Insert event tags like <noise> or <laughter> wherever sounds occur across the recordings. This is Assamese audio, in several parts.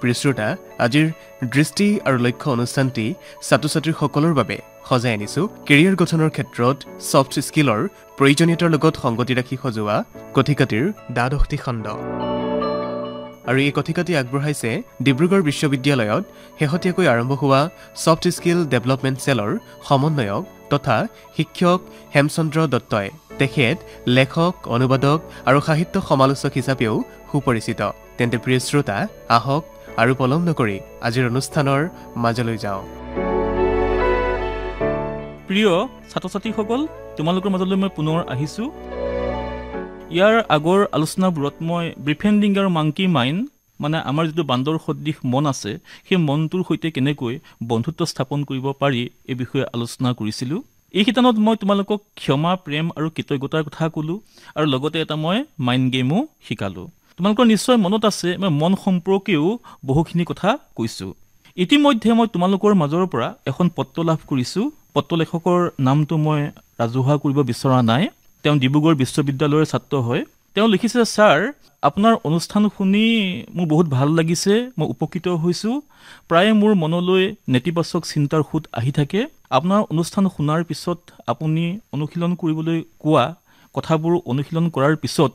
প্ৰিয় শ্ৰোতা আজিৰ দৃষ্টি আৰু লক্ষ্য অনুষ্ঠানটি ছাত্ৰ ছাত্ৰীসকলৰ বাবে সজাই আনিছো। কেৰিয়াৰ গঠনৰ ক্ষেত্ৰত ছফ্ট স্কিলৰ প্ৰয়োজনীয়তাৰ লগত সংগতি ৰাখি সজোৱা কথিকাতিৰ দ্বাদশটি খণ্ড। আৰু এই কথিকাতি আগবঢ়াইছে ডিব্ৰুগড় বিশ্ববিদ্যালয়ত শেহতীয়াকৈ আৰম্ভ হোৱা ছফ্ট স্কিল ডেভেলপমেণ্ট চেলৰ সমন্বয়ক তথা শিক্ষক হেমচন্দ্ৰ দত্তই। তেখেত লেখক অনুবাদক আৰু সাহিত্য সমালোচক হিচাপেও সুপৰিচিত। তেন্তে প্ৰিয় শ্ৰোতা আহক আৰু পলম নকৰি আজিৰ অনুষ্ঠানৰ মাজলৈ যাওঁ। প্ৰিয় ছাত্ৰ ছাত্ৰীসকল তোমালোকৰ মাজলৈ মই পুনৰ আহিছোঁ। ইয়াৰ আগৰ আলোচনাবোৰত মই ব্ৰিফেণ্ডিং আৰু মাংকি মাইণ্ড মানে আমাৰ যিটো বান্দৰ সদৃশ মন আছে সেই মনটোৰ সৈতে কেনেকৈ বন্ধুত্ব স্থাপন কৰিব পাৰি এই বিষয়ে আলোচনা কৰিছিলোঁ। এই শিতানত মই তোমালোকক ক্ষমা প্ৰেম আৰু কৃতজ্ঞতাৰ কথা ক'লোঁ আৰু লগতে এটা মই মাইণ্ড গেমো শিকালোঁ। তোমালোকৰ নিশ্চয় মনত আছে মই মন সম্পৰ্কেও বহুখিনি কথা কৈছোঁ। ইতিমধ্যে মই তোমালোকৰ মাজৰ পৰা এখন পত্ৰ লাভ কৰিছোঁ। পত্ৰ লেখকৰ নামটো মই ৰাজহুৱা কৰিব বিচৰা নাই। তেওঁ ডিব্ৰুগড় বিশ্ববিদ্যালয়ৰ ছাত্ৰ হয়। তেওঁ লিখিছে ছাৰ আপোনাৰ অনুষ্ঠান শুনি মোৰ বহুত ভাল লাগিছে মই উপকৃত হৈছোঁ। প্ৰায়ে মোৰ মনলৈ নেতিবাচক চিন্তাৰ সোঁত আহি থাকে। আপোনাৰ অনুষ্ঠান শুনাৰ পিছত আপুনি অনুশীলন কৰিবলৈ কোৱা কথাবোৰ অনুশীলন কৰাৰ পিছত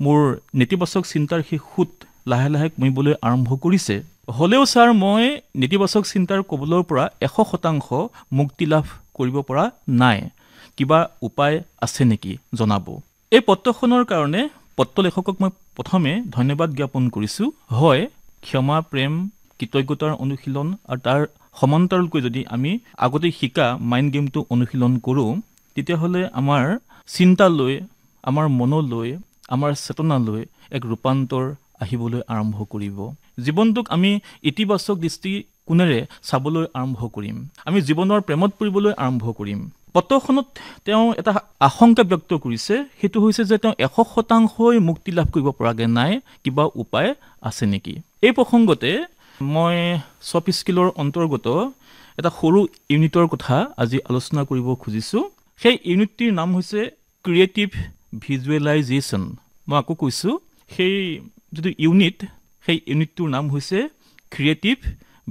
মোৰ নেতিবাচক চিন্তাৰ সেই সোঁত লাহে লাহে কমিবলৈ আৰম্ভ কৰিছে। হ'লেও ছাৰ মই নেতিবাচক চিন্তাৰ কবলৰ পৰা এশ শতাংশ মুক্তি লাভ কৰিব পৰা নাই। কিবা উপায় আছে নেকি জনাব। এই পত্ৰখনৰ কাৰণে পত্ৰ লেখকক মই প্ৰথমে ধন্যবাদ জ্ঞাপন কৰিছোঁ। হয় ক্ষমা প্ৰেম কৃতজ্ঞতাৰ অনুশীলন আৰু তাৰ সমান্তৰালকৈ যদি আমি আগতে শিকা মাইণ্ড গেমটো অনুশীলন কৰোঁ তেতিয়াহ'লে আমাৰ চিন্তালৈ আমাৰ মনলৈ আমাৰ চেতনালৈ এক ৰূপান্তৰ আহিবলৈ আৰম্ভ কৰিব। জীৱনটোক আমি ইতিবাচক দৃষ্টিকোণেৰে চাবলৈ আৰম্ভ কৰিম। আমি জীৱনৰ প্ৰেমত পৰিবলৈ আৰম্ভ কৰিম। পত্ৰখনত তেওঁ এটা আশংকা ব্যক্ত কৰিছে। সেইটো হৈছে যে তেওঁ এশ শতাংশই মুক্তি লাভ কৰিব পৰাগৈ নাই কিবা উপায় আছে নেকি? এই প্ৰসংগতে মই চফ স্কিলৰ অন্তৰ্গত এটা সৰু ইউনিটৰ কথা আজি আলোচনা কৰিব খুজিছোঁ। সেই ইউনিটটিৰ নাম হৈছে ক্ৰিয়েটিভ ভিজুৱেলাইজেশ্যন মই আকৌ কৈছোঁ সেই যিটো ইউনিট সেই ইউনিটটোৰ নাম হৈছে ক্ৰিয়েটিভ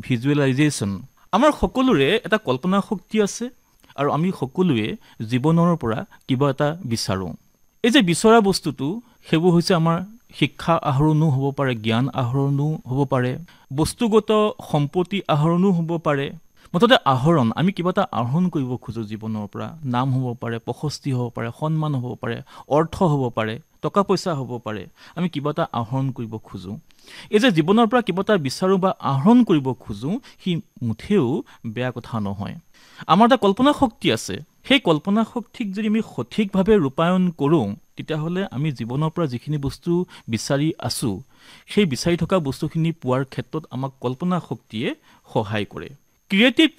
ভিজুৱেলাইজেশ্যন আমাৰ সকলোৰে এটা কল্পনা শক্তি আছে আৰু আমি সকলোৱে জীৱনৰ পৰা কিবা এটা বিচাৰোঁ। এই যে বিচৰা বস্তুটো সেইবোৰ হৈছে আমাৰ শিক্ষা আহৰণো হ'ব পাৰে জ্ঞান আহৰণো হ'ব পাৰে বস্তুগত সম্পত্তি আহৰণো হ'ব পাৰে। মুঠতে আহৰণ আমি কিবা এটা আহৰণ কৰিব খোজোঁ জীৱনৰ পৰা। নাম হ'ব পাৰে প্ৰশস্তি হ'ব পাৰে সন্মান হ'ব পাৰে অৰ্থ হ'ব পাৰে টকা পইচা হ'ব পাৰে। আমি কিবা এটা আহৰণ কৰিব খোজোঁ। এই যে জীৱনৰ পৰা কিবা এটা বিচাৰোঁ বা আহৰণ কৰিব খোজোঁ সি মুঠেও বেয়া কথা নহয়। আমাৰ এটা কল্পনা শক্তি আছে। সেই কল্পনা শক্তিক যদি আমি সঠিকভাৱে ৰূপায়ণ কৰোঁ তেতিয়াহ'লে আমি জীৱনৰ পৰা যিখিনি বস্তু বিচাৰি আছোঁ সেই বিচাৰি থকা বস্তুখিনি পোৱাৰ ক্ষেত্ৰত আমাক কল্পনা শক্তিয়ে সহায় কৰে। ক্ৰিয়েটিভ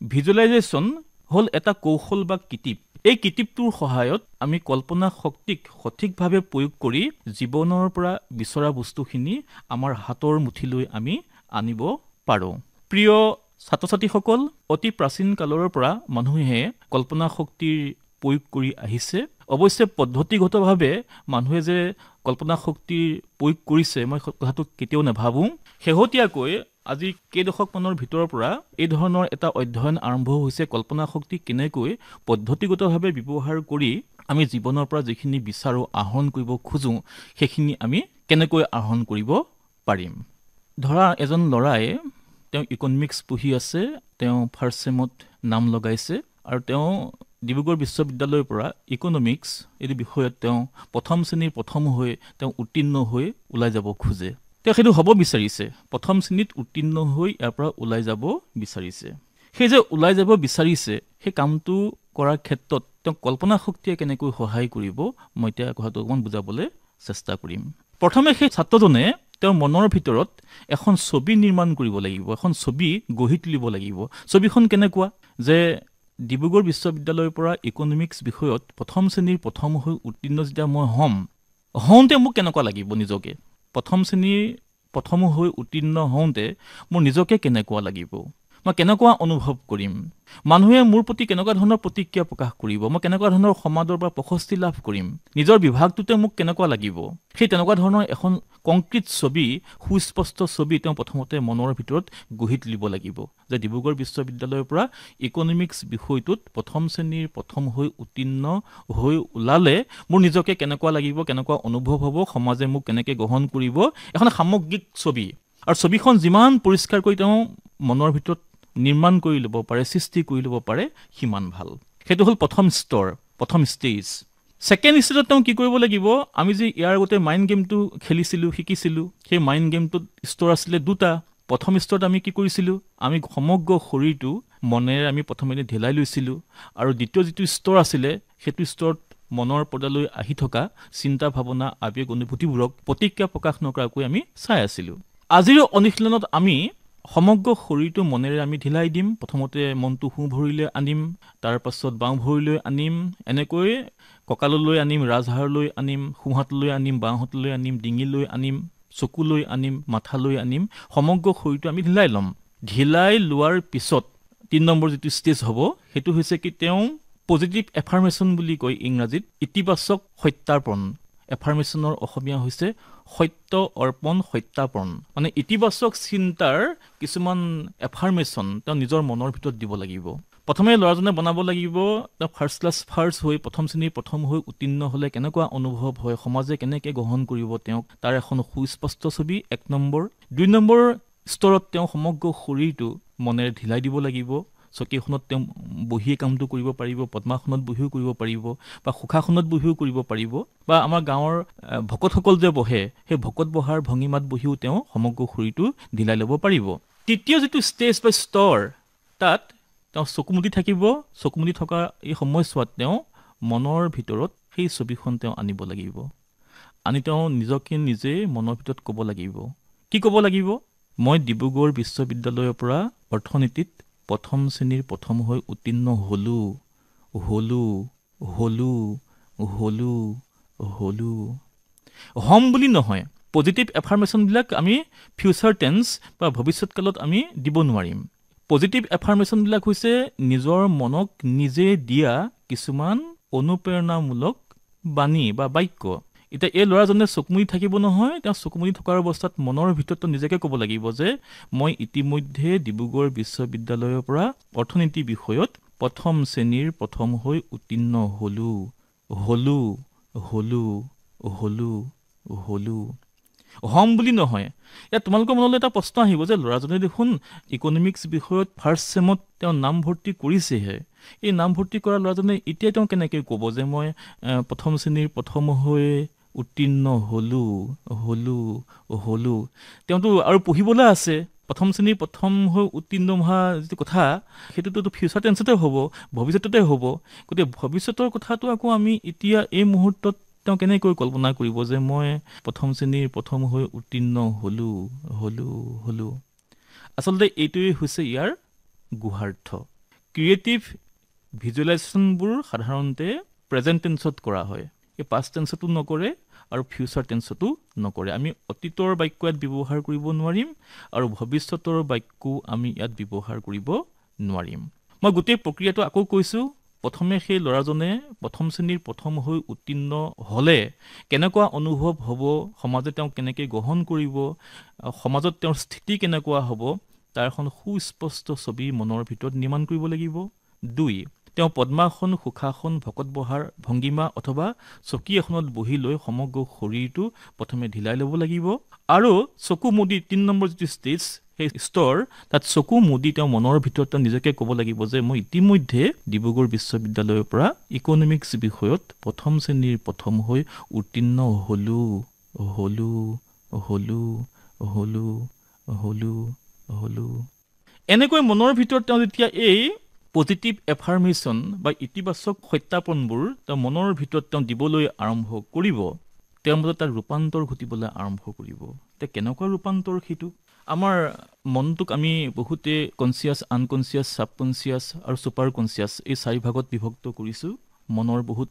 ভিজুৱেলাইজেশ্যন হ'ল এটা কৌশল বা কিটিপ। এই কিটিপটোৰ সহায়ত আমি কল্পনা শক্তিক সঠিকভাৱে প্ৰয়োগ কৰি জীৱনৰ পৰা বিচৰা বস্তুখিনি আমাৰ হাতৰ মুঠিলৈ আমি আনিব পাৰোঁ। প্ৰিয় ছাত্ৰ ছাত্ৰীসকল অতি প্ৰাচীন কালৰ পৰা মানুহে কল্পনা শক্তিৰ প্ৰয়োগ কৰি আহিছে। অৱশ্যে পদ্ধতিগতভাৱে মানুহে যে কল্পনা শক্তিৰ প্ৰয়োগ কৰিছে মই কথাটো কেতিয়াও নাভাবোঁ। শেহতীয়াকৈ আজি কেইদশকমানৰ ভিতৰৰ পৰা এই ধৰণৰ এটা অধ্যয়ন আৰম্ভ হৈছে কল্পনা শক্তি কেনেকৈ পদ্ধতিগতভাৱে ব্যৱহাৰ কৰি আমি জীৱনৰ পৰা যিখিনি বিচাৰোঁ আহৰণ কৰিব খোজোঁ সেইখিনি আমি কেনেকৈ আহৰণ কৰিব পাৰিম? ধৰা এজন ল'ৰাই তেওঁ ইকনমিক্স পঢ়ি আছে তেওঁ ফাৰ্ষ্ট ছেমত নাম লগাইছে আৰু তেওঁ ডিব্ৰুগড় বিশ্ববিদ্যালয়ৰ পৰা ইকনমিক্স এইটো বিষয়ত তেওঁ প্ৰথম শ্ৰেণীৰ প্ৰথম হৈ তেওঁ উত্তীৰ্ণ হৈ ওলাই যাব খোজে। তেওঁ সেইটো হ'ব বিচাৰিছে। প্ৰথম শ্ৰেণীত উত্তীৰ্ণ হৈ ইয়াৰ পৰা ওলাই যাব বিচাৰিছে। সেই যে ওলাই যাব বিচাৰিছে সেই কামটো কৰাৰ ক্ষেত্ৰত তেওঁ কল্পনা শক্তিয়ে কেনেকৈ সহায় কৰিব মই এতিয়া কথাটো অকণমান বুজাবলৈ চেষ্টা কৰিম। প্ৰথমে সেই ছাত্ৰজনে তেওঁৰ মনৰ ভিতৰত এখন ছবি নিৰ্মাণ কৰিব লাগিব এখন ছবি গঢ়ি তুলিব লাগিব। ছবিখন কেনেকুৱা? যে ডিব্ৰুগড় বিশ্ববিদ্যালয়ৰ পৰা ইকনমিক্স বিষয়ত প্ৰথম শ্ৰেণীৰ প্ৰথম হৈ উত্তীৰ্ণ যেতিয়া মই হ'ম হওঁতে মোক কেনেকুৱা লাগিব নিজকে? প্ৰথম শ্ৰেণীৰ প্ৰথম হৈ উত্তীৰ্ণ হওঁতে মোৰ নিজকে কেনেকুৱা লাগিব? মই কেনেকুৱা অনুভৱ কৰিম? মানুহে মোৰ প্ৰতি কেনেকুৱা ধৰণৰ প্ৰতিক্ৰিয়া প্ৰকাশ কৰিব? মই কেনেকুৱা ধৰণৰ সমাজৰ পৰা প্ৰশস্তি লাভ কৰিম? নিজৰ বিভাগটোতে মোক কেনেকুৱা লাগিব? সেই তেনেকুৱা ধৰণৰ এখন কংক্ৰিট ছবি সুস্পষ্ট ছবি তেওঁ প্ৰথমতে মনৰ ভিতৰত গঢ়ি তুলিব লাগিব যে ডিব্ৰুগড় বিশ্ববিদ্যালয়ৰ পৰা ইকনমিক্স বিষয়টোত প্ৰথম শ্ৰেণীৰ প্ৰথম হৈ উত্তীৰ্ণ হৈ ওলালে মোৰ নিজকে কেনেকুৱা লাগিব কেনেকুৱা অনুভৱ হ'ব সমাজে মোক কেনেকৈ গ্ৰহণ কৰিব? এখন সামগ্ৰিক ছবি। আৰু ছবিখন যিমান পৰিষ্কাৰ কৰি তেওঁ মনৰ ভিতৰত নিৰ্মাণ কৰি ল'ব পাৰে সৃষ্টি কৰি ল'ব পাৰে সিমান ভাল। সেইটো হ'ল প্ৰথম স্তৰ প্ৰথম ষ্টেজ ছেকেণ্ড ষ্টেজত তেওঁ কি কৰিব লাগিব? আমি যে ইয়াৰ আগতে মাইণ্ড গেমটো খেলিছিলোঁ শিকিছিলোঁ সেই মাইণ্ড গেমটোত স্তৰ আছিলে দুটা। প্ৰথম স্তৰত আমি কি কৰিছিলোঁ? আমি সমগ্ৰ শৰীৰটো মনেৰে আমি প্ৰথমে ঢেলাই লৈছিলোঁ আৰু দ্বিতীয় যিটো স্তৰ আছিলে সেইটো স্তৰত মনৰ পৰ্দালৈ আহি থকা চিন্তা ভাৱনা আৱেগ অনুভূতিবোৰক প্ৰতিক্ৰিয়া প্ৰকাশ নকৰাকৈ আমি চাই আছিলোঁ। আজিৰ অনুশীলনত আমি সমগ্ৰ শৰীৰটো মনেৰে আমি ঢিলাই দিম। প্ৰথমতে মনটো সোঁ ভৰিলৈ আনিম তাৰ পাছত বাওঁ ভৰিলৈ আনিম। এনেকৈ কঁকাললৈ আনিম ৰাজহাড়লৈ আনিম সোঁহাতলৈ আনিম বাওঁহাতলৈ আনিম ডিঙিলৈ আনিম চকুলৈ আনিম মাথালৈ আনিম। সমগ্ৰ শৰীৰটো আমি ঢিলাই ল'ম। ঢিলাই লোৱাৰ পিছত তিনি নম্বৰ যিটো ষ্টেজ হ'ব সেইটো হৈছে কি তেওঁ পজিটিভ এফাৰ্মেশ্যন বুলি কয় ইংৰাজীত ইতিবাচক সত্যাৰ্পণ এফাৰ্মেশ্যনৰ অসমীয়া হৈছে সত্য অৰ্পণ সত্যাপন মানে ইতিবাচক চিন্তাৰ কিছুমান এফাৰ্মেশ্যন তেওঁ নিজৰ মনৰ ভিতৰত দিব লাগিব। প্ৰথমে ল'ৰাজনে বনাব লাগিব তেওঁ ফাৰ্ষ্ট ক্লাছ ফাৰ্ষ্ট হৈ প্ৰথম শ্ৰেণীৰ প্ৰথম হৈ উত্তীৰ্ণ হ'লে কেনেকুৱা অনুভৱ হয় সমাজে কেনেকৈ গ্ৰহণ কৰিব তেওঁক তাৰ এখন সুস্পষ্ট ছবি এক নম্বৰ। দুই নম্বৰ স্তৰত তেওঁ সমগ্ৰ শৰীৰটো মনেৰে ঢিলাই দিব লাগিব। চকীখনত তেওঁ বহিয়ে কামটো কৰিব পাৰিব পদ্মাসনত বহিও কৰিব পাৰিব বা সুখাসনত বহিও কৰিব পাৰিব বা আমাৰ গাঁৱৰ ভকতসকল যে বহে সেই ভকত বহাৰ ভংগীমাত বহিও তেওঁ সমগ্ৰ শৰীৰটো ঢিলাই ল'ব পাৰিব। তৃতীয় যিটো ষ্টেজ বা স্তৰ তাত তেওঁ চকুমুদি থাকিব চকুমুদি থকা এই সময়ছোৱাত তেওঁ মনৰ ভিতৰত সেই ছবিখন তেওঁ আনিব লাগিব। আনি তেওঁ নিজকে নিজে মনৰ ভিতৰত ক'ব লাগিব। কি ক'ব লাগিব? মই ডিব্ৰুগড় বিশ্ববিদ্যালয়ৰ পৰা অৰ্থনীতিত প্ৰথম শ্ৰেণীৰ প্ৰথম হৈ উত্তীৰ্ণ হ'লোঁ। হ'লোঁ হ'লোঁ হ'লোঁ হ'লোঁ। হ'ম বুলি নহয় পজিটিভ এফাৰ্মেশ্যনবিলাক আমি ফিউচাৰ টেন্স বা ভৱিষ্যতকালত আমি দিব নোৱাৰিম। পজিটিভ এফাৰ্মেশ্যনবিলাক হৈছে নিজৰ মনক নিজে দিয়া কিছুমান অনুপ্ৰেৰণামূলক বাণী বা বাক্য। এতিয়া এই ল'ৰাজনে চকুমুদি থাকিব নহয় তেওঁ চকুমুদি থকাৰ অৱস্থাত মনৰ ভিতৰত নিজকে ক'ব লাগিব যে মই ইতিমধ্যে ডিব্ৰুগড় বিশ্ববিদ্যালয়ৰ পৰা অৰ্থনীতি বিষয়ত প্ৰথম শ্ৰেণীৰ প্ৰথম হৈ উত্তীৰ্ণ হ'লোঁ। হ'লোঁ হ'লোঁ হ'লোঁ হ'লোঁ। হ'ম বুলি নহয়। ইয়াত তোমালোকৰ মনলৈ এটা প্ৰশ্ন আহিব যে ল'ৰাজনে দেখোন ইকনমিক্স বিষয়ত ফাৰ্ষ্ট ছেমত তেওঁ নামভৰ্তি কৰিছেহে। এই নামভৰ্তি কৰা ল'ৰাজনে এতিয়া তেওঁ কেনেকৈ ক'ব যে মই প্ৰথম শ্ৰেণীৰ প্ৰথম হৈ উত্তীৰ্ণ হ'লোঁ হ'লোঁ হ'লোঁ। তেওঁতো আৰু পঢ়িবলৈ আছে। প্ৰথম শ্ৰেণীৰ প্ৰথম হৈ উত্তীৰ্ণ হোৱা যিটো কথা সেইটোতো ফিউচাৰ টেন্সতে হ'ব ভৱিষ্যততে হ'ব। গতিকে ভৱিষ্যতৰ কথাটো আকৌ আমি এতিয়া এই মুহূৰ্তত তেওঁ কেনেকৈ কল্পনা কৰিব যে মই প্ৰথম শ্ৰেণীৰ প্ৰথম হৈ উত্তীৰ্ণ হ'লোঁ হ'লোঁ হ'লোঁ? আচলতে এইটোৱেই হৈছে ইয়াৰ গুহাৰ্থ। ক্ৰিয়েটিভ ভিজুৱেলাইজেশ্যনবোৰ সাধাৰণতে প্ৰেজেণ্ট টেন্সত কৰা হয়। এই পাষ্ট টেন্সতো নকৰে আৰু ফিউচাৰ টেন্সতো নকৰে। আমি অতীতৰ বাক্য ইয়াত ব্যৱহাৰ কৰিব নোৱাৰিম আৰু ভৱিষ্যতৰ বাক্যও আমি ইয়াত ব্যৱহাৰ কৰিব নোৱাৰিম। মই গোটেই প্ৰক্ৰিয়াটো আকৌ কৈছোঁ প্ৰথমে সেই ল'ৰাজনে প্ৰথম শ্ৰেণীৰ প্ৰথম হৈ উত্তীৰ্ণ হ'লে কেনেকুৱা অনুভৱ হ'ব সমাজে তেওঁক কেনেকৈ গ্ৰহণ কৰিব সমাজত তেওঁৰ স্থিতি কেনেকুৱা হ'ব তাৰ এখন সুস্পষ্ট ছবি মনৰ ভিতৰত নিৰ্মাণ কৰিব লাগিব। দুই তেওঁ পদ্মাসন সুখাসন ভকত বহাৰ ভংগীমা অথবা চকী এখনত বহি লৈ সমগ্ৰ শৰীৰটো প্ৰথমে ঢিলাই ল'ব লাগিব আৰু চকু মুদি তিনি নম্বৰ যিটো ষ্টেজ সেই স্তৰ তাত চকু মুদি তেওঁ মনৰ ভিতৰত তেওঁ নিজকে ক'ব লাগিব যে মই ইতিমধ্যে ডিব্ৰুগড় বিশ্ববিদ্যালয়ৰ পৰা ইকনমিক্স বিষয়ত প্ৰথম শ্ৰেণীৰ প্ৰথম হৈ উত্তীৰ্ণ হ'লোঁ হ'লোঁ হ'লোঁ হ'লোঁ হ'লোঁ হ'লোঁ। এনেকৈ মনৰ ভিতৰত তেওঁ যেতিয়া এই পজিটিভ এফাৰ্মেশ্যন বা ইতিবাচক সত্যাপনবোৰ তেওঁ মনৰ ভিতৰত তেওঁ দিবলৈ আৰম্ভ কৰিব। তেওঁৰ মাজত তাক ৰূপান্তৰ ঘটিবলৈ আৰম্ভ কৰিব। এতিয়া কেনেকুৱা ৰূপান্তৰ সেইটো? আমাৰ মনটোক আমি বহুতে কনচিয়াছ আনকনচিয়াছ ছাবকনচিয়াছ আৰু ছুপাৰ কনচিয়াছ এই চাৰি ভাগত বিভক্ত কৰিছোঁ। মনৰ বহুত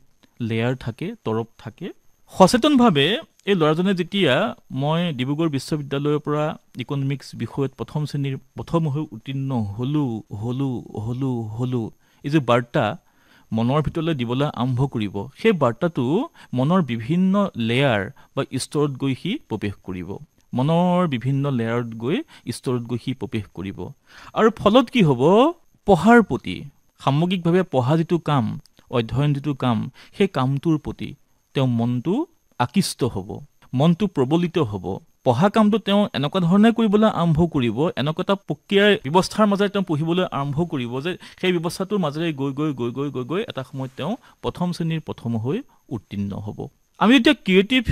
লেয়াৰ থাকে তৰপ থাকে। সচেতনভাৱে এই ল'ৰাজনে যেতিয়া মই ডিব্ৰুগড় বিশ্ববিদ্যালয়ৰ পৰা ইকনমিক্স বিষয়ত প্ৰথম শ্ৰেণীৰ প্ৰথম হৈ উত্তীৰ্ণ হ'লোঁ হ'লোঁ হ'লোঁ হ'লোঁ এই যে বাৰ্তা মনৰ ভিতৰলৈ দিবলৈ আৰম্ভ কৰিব সেই বাৰ্তাটো মনৰ বিভিন্ন লেয়াৰ বা স্তৰত গৈ সি প্ৰৱেশ কৰিব। মনৰ বিভিন্ন লেয়াৰত গৈ স্তৰত গৈ সি প্ৰৱেশ কৰিব। আৰু ফলত কি হ'ব? পঢ়াৰ প্ৰতি সামগ্ৰিকভাৱে পঢ়া যিটো কাম অধ্যয়ন যিটো কাম সেই কামটোৰ প্ৰতি তেওঁ মনটো আকৃষ্ট হ'ব মনটো প্ৰবলিত হ'ব। পঢ়া কামটো তেওঁ এনেকুৱা ধৰণে কৰিবলৈ আৰম্ভ কৰিব এনেকুৱা এটা প্ৰক্ৰিয়াৰ ব্যৱস্থাৰ মাজেৰে তেওঁ পঢ়িবলৈ আৰম্ভ কৰিব যে সেই ব্যৱস্থাটোৰ মাজেৰে গৈ গৈ গৈ গৈ গৈ গৈ এটা সময়ত তেওঁ প্ৰথম শ্ৰেণীৰ প্ৰথম হৈ উত্তীৰ্ণ হ'ব। আমি এতিয়া ক্ৰিয়েটিভ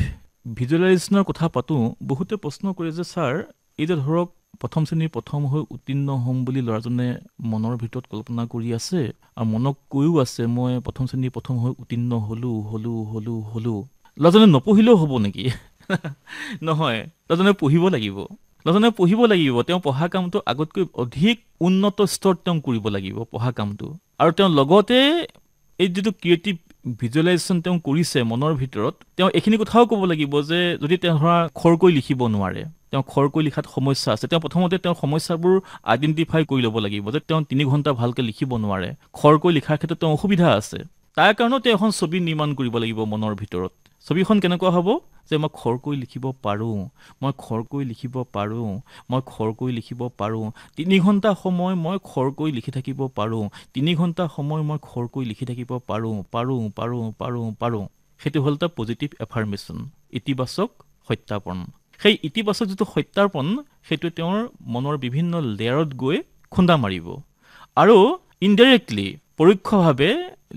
ভিজুৱেলাইজেশ্যনৰ কথা পাতোঁ বহুতে প্ৰশ্ন কৰে যে ছাৰ এই যে ধৰক প্ৰথম শ্ৰেণীৰ প্ৰথম হৈ উত্তীৰ্ণ হ'ম বুলি ল'ৰাজনে মনৰ ভিতৰত কল্পনা কৰি আছে আৰু মনক কৈও আছে মই প্ৰথম শ্ৰেণীৰ প্ৰথম হৈ উত্তীৰ্ণ হ'লোঁ হ'লোঁ হ'লোঁ হ'লোঁ। ল'ৰাজনে নপঢ়িলেও হ'ব নেকি? <laughs> নহয় ল'ৰাজনে পঢ়িব লাগিব। ল'ৰাজনে পঢ়িব লাগিব তেওঁ পঢ়া কামটো আগতকৈ অধিক উন্নত স্তৰত তেওঁ কৰিব লাগিব পঢ়া কামটো। আৰু তেওঁ লগতে এই যিটো ক্ৰিয়েটিভ ভিজুৱেলাইজেশ্যন তেওঁ কৰিছে মনৰ ভিতৰত তেওঁ এইখিনি কথাও ক'ব লাগিব যে যদি তেওঁ ধৰা খৰকৈ লিখিব নোৱাৰে তেওঁ খৰকৈ লিখাত সমস্যা আছে তেওঁ প্ৰথমতে তেওঁৰ সমস্যাবোৰ আইডেণ্টিফাই কৰি ল'ব লাগিব যে তেওঁ তিনি ঘণ্টা ভালকৈ লিখিব নোৱাৰে খৰকৈ লিখাৰ ক্ষেত্ৰত তেওঁ অসুবিধা আছে। তাৰ কাৰণেও তেওঁ এখন ছবি নিৰ্মাণ কৰিব লাগিব মনৰ ভিতৰত। ছবিখন কেনেকুৱা হ'ব? যে মই খৰকৈ লিখিব পাৰোঁ মই খৰকৈ লিখিব পাৰোঁ মই খৰকৈ লিখিব পাৰোঁ। তিনি ঘণ্টা সময় মই খৰকৈ লিখি থাকিব পাৰোঁ। তিনি ঘণ্টা সময় মই খৰকৈ লিখি থাকিব পাৰোঁ পাৰোঁ পাৰোঁ পাৰোঁ পাৰোঁ। সেইটো হ'ল এটা পজিটিভ এফাৰ্মেশ্যন ইতিবাচক সত্যাপন। সেই ইতিবাচক যিটো সত্যাপন সেইটোৱে তেওঁৰ মনৰ বিভিন্ন লেয়াৰত গৈ খুন্দা মাৰিব। আৰু ইনডাইৰেক্টলি পৰোক্ষভাৱে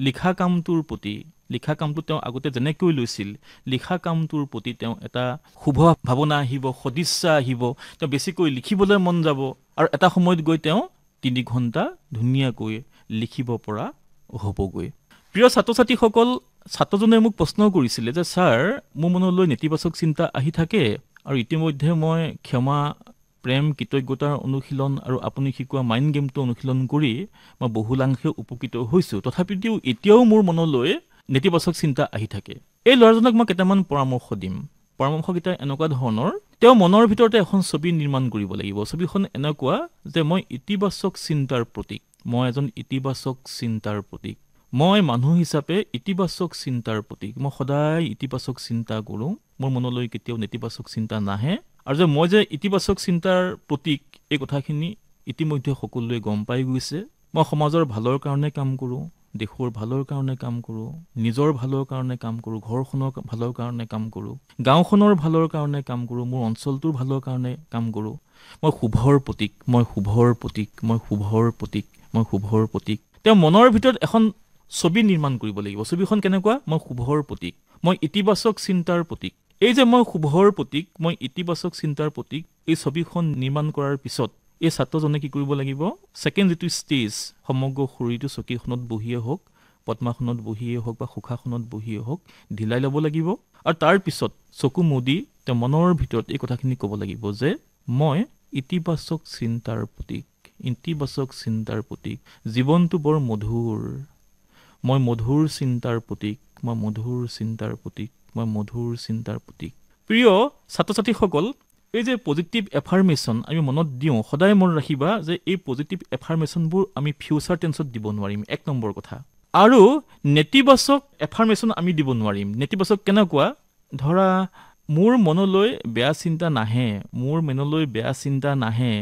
লিখা কামটোৰ প্ৰতি লিখা কামটো তেওঁ আগতে যেনেকৈ লৈছিল লিখা কামটোৰ প্ৰতি তেওঁ এটা শুভ ভাৱনা আহিব সদিচ্ছা আহিব। তেওঁ বেছিকৈ লিখিবলৈ মন যাব আৰু এটা সময়ত গৈ তেওঁ তিনি ঘণ্টা ধুনীয়াকৈ লিখিব পৰা হ'বগৈ। প্ৰিয় ছাত্ৰ ছাত্ৰীসকল ছাত্ৰজনে মোক প্ৰশ্ন কৰিছিলে যে ছাৰ মোৰ মনলৈ নেতিবাচক চিন্তা আহি থাকে আৰু ইতিমধ্যে মই ক্ষমা প্ৰেম কৃতজ্ঞতাৰ অনুশীলন আৰু আপুনি শিকোৱা মাইণ্ড গেমটো অনুশীলন কৰি মই বহুলাংশে উপকৃত হৈছোঁ। তথাপিও এতিয়াও মোৰ মনলৈ নেতিবাচক চিন্তা আহি থাকে। এই ল'ৰাজনক মই কেইটামান পৰামৰ্শ দিম। পৰামৰ্শকেইটা এনেকুৱা ধৰণৰ তেওঁ মনৰ ভিতৰতে এখন ছবি নিৰ্মাণ কৰিব লাগিব। ছবিখন এনেকুৱা যে মই ইতিবাচক চিন্তাৰ প্ৰতীক। মই এজন ইতিবাচক চিন্তাৰ প্ৰতীক। মই মানুহ হিচাপে ইতিবাচক চিন্তাৰ প্ৰতীক। মই সদায় ইতিবাচক চিন্তা কৰোঁ। মোৰ মনলৈ কেতিয়াও নেতিবাচক চিন্তা নাহে। আৰু যে মই যে ইতিবাচক চিন্তাৰ প্ৰতীক এই কথাখিনি ইতিমধ্যে সকলোৱে গম পাই গৈছে। মই সমাজৰ ভালৰ কাৰণে কাম কৰোঁ। দেশৰ ভালৰ কাৰণে কাম কৰোঁ নিজৰ ভালৰ কাৰণে কাম কৰোঁ ঘৰখনৰ ভালৰ কাৰণে কাম কৰোঁ গাঁওখনৰ ভালৰ কাৰণে কাম কৰোঁ মোৰ অঞ্চলটোৰ ভালৰ কাৰণে কাম কৰোঁ। মই শুভৰ প্ৰতীক মই শুভৰ প্ৰতীক মই শুভৰ প্ৰতীক মই শুভৰ প্ৰতীক। তেওঁ মনৰ ভিতৰত এখন ছবি নিৰ্মাণ কৰিব লাগিব। ছবিখন কেনেকুৱা? মই শুভৰ প্ৰতীক মই ইতিবাচক চিন্তাৰ প্ৰতীক। এই যে মই শুভৰ প্ৰতীক মই ইতিবাচক চিন্তাৰ প্ৰতীক এই ছবিখন নিৰ্মাণ কৰাৰ পিছত এই ছাত্ৰজনে কি কৰিব লাগিব? ছেকেণ্ড যিটো ষ্টেজ সমগ্ৰ শৰীৰটো চকীখনত বহিয়ে হওক পদ্মাসনত বহিয়ে হওক বা সুখাসনত বহিয়ে হওক ঢিলাই ল'ব লাগিব। আৰু তাৰপিছত চকু মুদি তেওঁ মনৰ ভিতৰত এই কথাখিনি ক'ব লাগিব যে মই ইতিবাচক চিন্তাৰ প্ৰতীক ইতিবাচক চিন্তাৰ প্ৰতীক জীৱনটো বৰ মধুৰ। মই মধুৰ চিন্তাৰ প্ৰতীক মই মধুৰ চিন্তাৰ প্ৰতীক মই মধুৰ চিন্তাৰ প্ৰতীক। প্ৰিয় ছাত্ৰ ছাত্ৰীসকল এই যে পজিটিভ এফাৰ্মেশ্যন আমি মনত দিওঁ সদায় মনত ৰাখিবা যে এই পজিটিভ এফাৰ্মেশ্যনবোৰ আমি ফিউচাৰ টেন্সত দিব নোৱাৰিম। এক নম্বৰ কথা। আৰু নেতিবাচক এফাৰ্মেশ্যন আমি দিব নোৱাৰিম। নেতিবাচক কেনেকুৱা? ধৰা মোৰ মনলৈ বেয়া চিন্তা নাহে মোৰ মনলৈ বেয়া চিন্তা নাহে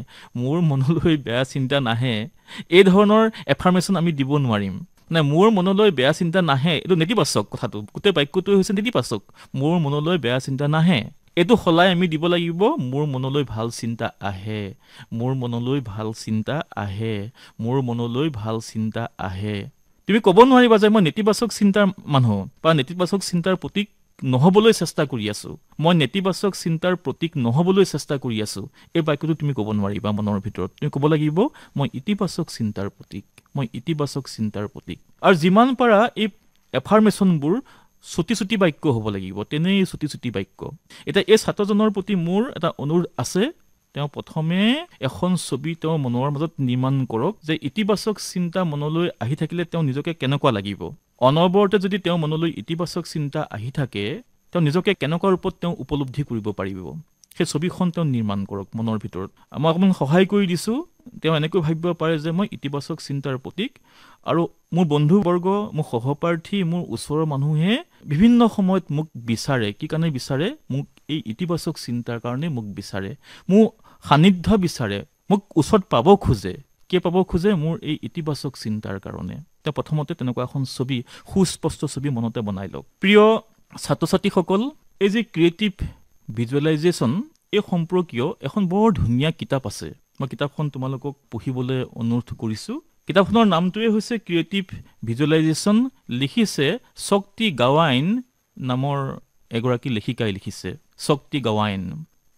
মোৰ মনলৈ বেয়া চিন্তা নাহে এই ধৰণৰ এফাৰ্মেশ্যন আমি দিব নোৱাৰিম। মানে মোৰ মনলৈ বেয়া চিন্তা নাহে এইটো নেতিবাচক কথাটো। গোটেই বাক্যটোৱে হৈছে নেতিবাচক। মোৰ মনলৈ বেয়া চিন্তা নাহে। এইটো সলাই আমি দিব লাগিব। মোৰ মনলৈ ভাল চিন্তা আহে। মোৰ মনলৈ ভাল চিন্তা আহে। মোৰ মনলৈ ভাল চিন্তা আহে। তুমি ক'ব নোৱাৰিবা যে মই নেতিবাচক চিন্তাৰ মানুহ বা নেতিবাচক চিন্তাৰ প্ৰতীক নহ'বলৈ চেষ্টা কৰি আছোঁ। মই নেতিবাচক চিন্তাৰ প্ৰতীক নহ'বলৈ চেষ্টা কৰি আছোঁ। এই বাক্যটো তুমি ক'ব নোৱাৰিবা মনৰ ভিতৰত। তুমি ক'ব লাগিব মই ইতিবাচক চিন্তাৰ প্ৰতীক। মই ইতিবাচক চিন্তাৰ প্ৰতীক। আৰু যিমান পাৰা এই এফাৰ্মেশ্যনবোৰ চুটি চুটি বাক্য হ'ব লাগিব তেনেই চুটি চুটি বাক্য। এতিয়া এই ছাত্ৰজনৰ প্ৰতি মোৰ এটা অনুৰোধ আছে তেওঁ প্ৰথমে এখন ছবি তেওঁৰ মনৰ মাজত নিৰ্মাণ কৰক যে ইতিবাচক চিন্তা মনলৈ আহি থাকিলে তেওঁ নিজকে কেনেকুৱা লাগিব। অনবৰতে যদি তেওঁ মনলৈ ইতিবাচক চিন্তা আহি থাকে তেওঁ নিজকে কেনেকুৱা ৰূপত তেওঁ উপলব্ধি কৰিব পাৰিব? সেই ছবিখন তেওঁ নিৰ্মাণ কৰক মনৰ ভিতৰত। মই অকণমান সহায় কৰি দিছোঁ। তেওঁ এনেকৈ ভাবিব পাৰে যে মই ইতিবাচক চিন্তাৰ প্ৰতীক আৰু মোৰ বন্ধুবৰ্গ মোৰ সহপাঠী মোৰ ওচৰৰ মানুহে বিভিন্ন সময়ত মোক বিচাৰে কি কাৰণে বিচাৰে? মোক এই ইতিবাচক চিন্তাৰ কাৰণে মোক বিচাৰে। মোৰ সান্নিধ্য বিচাৰে। মোক ওচৰত পাব খোজে। কিয় পাব খোজে? মোৰ এই ইতিবাচক চিন্তাৰ কাৰণে। তেওঁ প্ৰথমতে তেনেকুৱা এখন ছবি সুস্পষ্ট ছবি মনতে বনাই লওক। প্ৰিয় ছাত্ৰ ছাত্ৰীসকল এই যে ক্ৰিয়েটিভ ভিজুৱেলাইজেশ্যন এই সম্পৰ্কীয় এখন বৰ ধুনীয়া কিতাপ আছে। মই কিতাপখন তোমালোকক পঢ়িবলৈ অনুৰোধ কৰিছোঁ। কিতাপখনৰ নামটোৱে হৈছে ক্ৰিয়েটিভ ভিজুৱেলাইজেশ্যন লিখিছে শক্তি গাৱাইন নামৰ এগৰাকী লেখিকাই লিখিছে। শক্তি গাৱাইন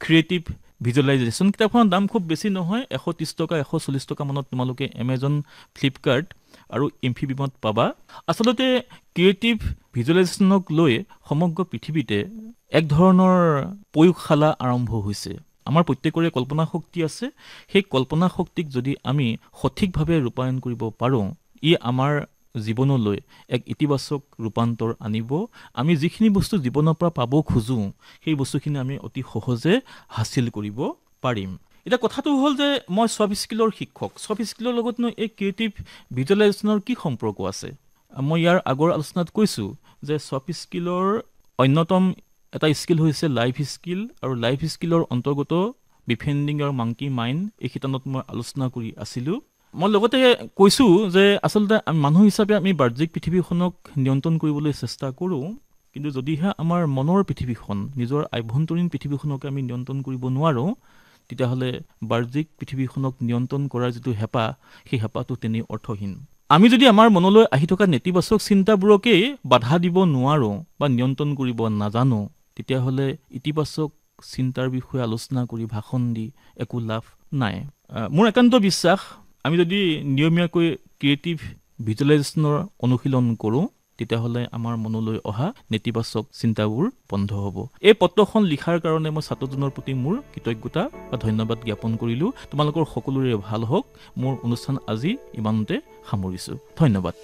ক্ৰিয়েটিভ ভিজুৱেলাইজেশ্যন কিতাপখনৰ দাম খুব বেছি নহয় এশ ত্ৰিছ টকা এশ চল্লিছ টকামানত তোমালোকে এমেজন ফ্লিপকাৰ্ট আৰু ইমফিবিমত পাবা। আচলতে ক্ৰিয়েটিভ ভিজুৱেলাইজেশ্যনক লৈ সমগ্ৰ পৃথিৱীতে এক ধৰণৰ প্ৰয়োগশালা আৰম্ভ হৈছে। আমাৰ প্ৰত্যেকৰে কল্পনা শক্তি আছে। সেই কল্পনা শক্তিক যদি আমি সঠিকভাৱে ৰূপায়ণ কৰিব পাৰোঁ ই আমাৰ জীৱনলৈ এক ইতিবাচক ৰূপান্তৰ আনিব। আমি যিখিনি বস্তু জীৱনৰ পৰা পাব খোজোঁ সেই বস্তুখিনি আমি অতি সহজে হাচিল কৰিব পাৰিম। এতিয়া কথাটো হ'ল যে মই চফ্ট স্কিলৰ শিক্ষক। চফ্ট স্কিলৰ লগতনো এই ক্ৰিয়েটিভ ভিজুৱেলাইজেশ্যনৰ কি সম্পৰ্ক আছে? মই ইয়াৰ আগৰ আলোচনাত কৈছোঁ যে চফ্ট স্কিলৰ অন্যতম এটা স্কিল হৈছে লাইফ স্কিল আৰু লাইফ স্কিলৰ অন্তৰ্গত ডিফেণ্ডিং আৰু মাংকি মাইণ্ড এই শিতানত মই আলোচনা কৰি আছিলোঁ। মই লগতে কৈছোঁ যে আচলতে মানুহ হিচাপে আমি বাহ্যিক পৃথিৱীখনক নিয়ন্ত্ৰণ কৰিবলৈ চেষ্টা কৰোঁ। কিন্তু যদিহে আমাৰ মনৰ পৃথিৱীখন নিজৰ আভ্যন্তৰীণ পৃথিৱীখনকে আমি নিয়ন্ত্ৰণ কৰিব নোৱাৰোঁ তেতিয়াহ'লে বাহ্যিক পৃথিৱীখনক নিয়ন্ত্ৰণ কৰাৰ যিটো হেঁপাহ সেই হেঁপাহটো তেনেই অৰ্থহীন। আমি যদি আমাৰ মনলৈ আহি থকা নেতিবাচক চিন্তাবোৰকেই বাধা দিব নোৱাৰোঁ বা নিয়ন্ত্ৰণ কৰিব নাজানো তেতিয়াহ'লে ইতিবাচক চিন্তাৰ বিষয়ে আলোচনা কৰি ভাষণ দি একো লাভ নাই। মোৰ একান্ত বিশ্বাস আমি যদি নিয়মীয়াকৈ ক্ৰিয়েটিভ ভিজুৱেলাইজেশ্যনৰ অনুশীলন কৰোঁ তেতিয়াহ'লে আমাৰ মনলৈ অহা নেতিবাচক চিন্তাবোৰ বন্ধ হ'ব। এই পত্ৰখন লিখাৰ কাৰণে মই ছাত্ৰজনৰ প্ৰতি মোৰ কৃতজ্ঞতা বা ধন্যবাদ জ্ঞাপন কৰিলোঁ। তোমালোকৰ সকলোৰে ভাল হওক। মোৰ অনুষ্ঠান আজি ইমানতে সামৰিছোঁ। ধন্যবাদ।